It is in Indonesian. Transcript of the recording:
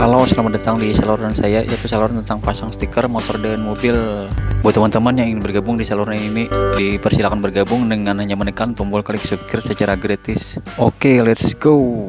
Halo, selamat datang di saluran saya, yaitu saluran tentang pasang stiker motor dan mobil. Buat teman-teman yang ingin bergabung di saluran ini, dipersilakan bergabung dengan hanya menekan tombol klik subscribe secara gratis. Oke, let's go.